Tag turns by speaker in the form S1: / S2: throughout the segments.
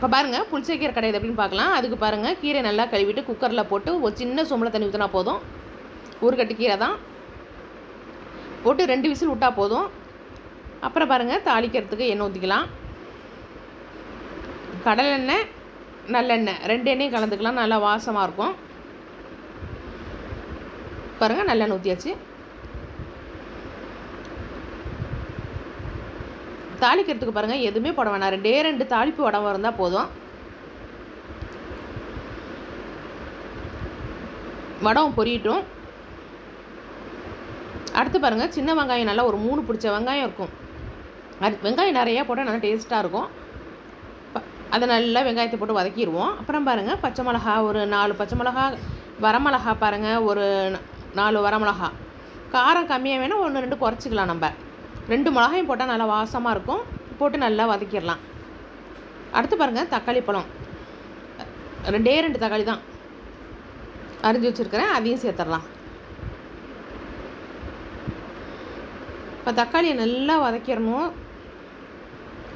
S1: இப்போ பாருங்கள் புளிச்சக்கீரை கடையாது எப்படின்னு பார்க்கலாம். அதுக்கு பாருங்கள் கீரை நல்லா கழுவிட்டு குக்கரில் போட்டு ஒரு சின்ன சோம்பில் தண்ணி ஊற்றினா போதும். ஒரு கட்டு கீரை தான். போட்டு ரெண்டு விசில் விட்டால் போதும். அப்புறம் பாருங்கள் தாளிக்கிறதுக்கு எண்ணெய் ஊற்றிக்கலாம் கடலெண்ணெய் நல்லெண்ணெய் ரெண்டு எண்ணெயும் கலந்துக்கலாம். நல்லா வாசமாக இருக்கும். பாருங்கள் நல்லெண்ணெய் ஊற்றியாச்சு தாளிக்கிறதுக்கு பாருங்கள் எதுவுமே போட வேணாம். ரெண்டே ரெண்டு தாளிப்பு உடம்பு இருந்தால் போதும். வடம் பொரியட்டும். அடுத்து பாருங்கள் சின்ன வெங்காயம் நல்லா ஒரு மூணு பிடிச்ச வெங்காயம் இருக்கும். அது வெங்காயம் நிறையா போட்டால் நல்லா டேஸ்ட்டாக இருக்கும். ப- அதை நல்லா வெங்காயத்தை போட்டு வதக்கிடுவோம். அப்புறம் பாருங்கள் பச்சை மிளகா ஒரு நாலு பச்சை மிளகா வரமிளகா பாருங்கள் ஒரு நாலு வரமிளகா காரம் கம்மியாக வேணால் ஒன்று ரெண்டு குறைச்சிக்கலாம் நம்ம. ரெண்டு மிளகாயும் போட்டால் நல்லா வாசமாக இருக்கும். போட்டு நல்லா வதக்கிடலாம். அடுத்து பாருங்கள் தக்காளி பழம். ரெண்டே ரெண்டு தக்காளி தான். அரிஞ்சு வச்சுருக்கிறேன் அதையும் சேர்த்துடலாம். இப்போ தக்காளியை நல்லா வதக்கிடணும்.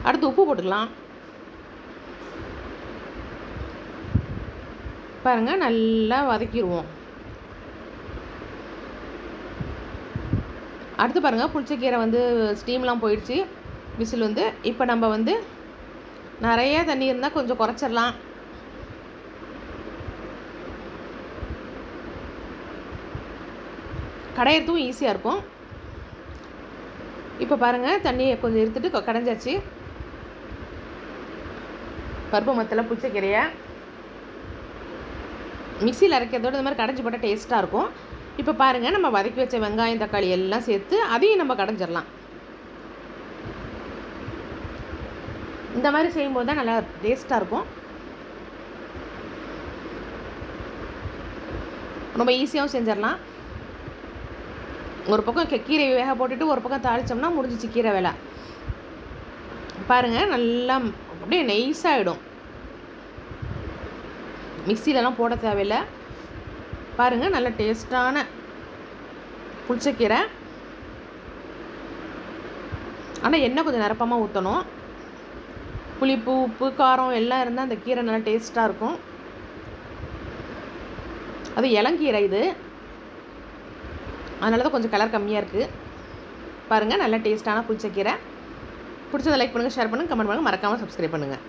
S1: அடுத்து உப்பு போட்டுக்கலாம். பாருங்கள் நல்லா வதக்கிடுவோம். அடுத்து பாருங்கள் புளிச்சக்கீரை வந்து ஸ்டீம்லாம் போயிடுச்சு. விசில் வந்து இப்போ நம்ம வந்து நிறைய தண்ணி இருந்தால் கொஞ்சம் குறைச்சிடலாம். கடையிறதும் ஈஸியாக இருக்கும். இப்போ பாருங்கள் தண்ணியை கொஞ்சம் எடுத்துட்டு கடைஞ்சாச்சு. பருப்பு மத்தில் புளிச்சக்கீரையை மிக்சியில் அரைக்கிறதோட இந்த மாதிரி கடைஞ்சி போட்டால் டேஸ்ட்டாக இருக்கும். இப்போ பாருங்கள் நம்ம வதக்கி வச்ச வெங்காயம் தக்காளி எல்லாம் சேர்த்து அதையும் நம்ம கடைஞ்சிடலாம். இந்த மாதிரி செய்யும்போது தான் நல்லா டேஸ்ட்டாக இருக்கும். ரொம்ப ஈஸியாகவும் செஞ்சிடலாம். ஒரு பக்கம் கீரை வேக போட்டுட்டு ஒரு பக்கம் தாளிச்சோம்னா முடிஞ்சிச்சு கீரை வேலை. பாருங்கள் நல்லா அப்படியே நைஸாகிடும் மிக்சிலலாம் போட தேவையில்லை. பாருங்கள் நல்ல டேஸ்டான புளிச்சக்கீரை. ஆனால் எண்ணெய் கொஞ்சம் நிரப்பமாக ஊற்றணும் புளிப்பு உப்பு காரம் எல்லாம் இருந்தால் அந்த கீரை நல்லா டேஸ்ட்டாக இருக்கும். அது இளங்கீரை இது. அதனால தான் கொஞ்சம் கலர் கம்மியாக இருக்குது பாருங்கள் நல்ல டேஸ்ட்டான புளிச்சக்கீரை. பிடிச்சதை லைக் பண்ணுங்கள் ஷேர் பண்ணுங்கள் கமெண்ட் பண்ணுங்கள் மறக்காமல் சப்ஸ்கிரைப் பண்ணுங்கள்